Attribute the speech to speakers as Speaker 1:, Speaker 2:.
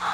Speaker 1: Oh!